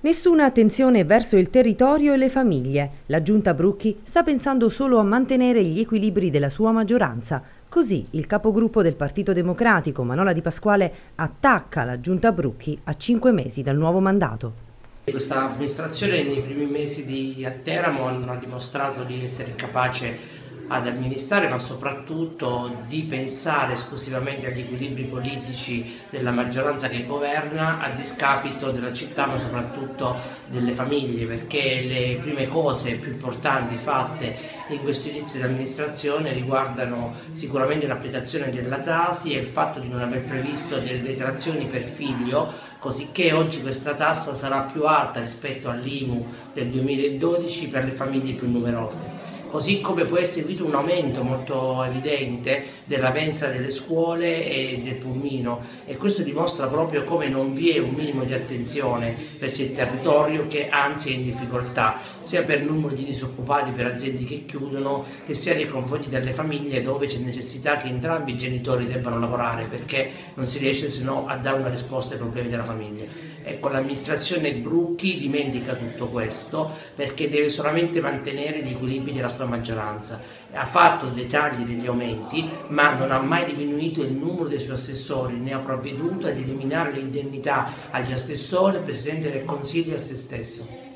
Nessuna attenzione verso il territorio e le famiglie. La giunta Brucchi sta pensando solo a mantenere gli equilibri della sua maggioranza. Così il capogruppo del Partito Democratico, Manola Di Pasquale, attacca la giunta Brucchi a cinque mesi dal nuovo mandato. Questa amministrazione nei primi mesi di Teramo ha dimostrato di essere capace ad amministrare ma soprattutto di pensare esclusivamente agli equilibri politici della maggioranza che governa a discapito della città ma soprattutto delle famiglie perché le prime cose più importanti fatte in questo inizio di amministrazione riguardano sicuramente l'applicazione della tasi e il fatto di non aver previsto delle detrazioni per figlio così che oggi questa tassa sarà più alta rispetto all'IMU del 2012 per le famiglie più numerose così come può essere seguito un aumento molto evidente della mensa delle scuole e del pulmino e questo dimostra proprio come non vi è un minimo di attenzione verso il territorio che anzi è in difficoltà, sia per numero di disoccupati per aziende che chiudono, che sia nei confronti delle famiglie dove c'è necessità che entrambi i genitori debbano lavorare perché non si riesce se no a dare una risposta ai problemi della famiglia. Ecco, l'amministrazione Brucchi dimentica tutto questo perché deve solamente mantenere gli equilibri della sua maggioranza. Ha fatto dei tagli degli aumenti, ma non ha mai diminuito il numero dei suoi assessori, ne ha provveduto ad eliminare le indennità agli assessori, al Presidente del Consiglio e a se stesso.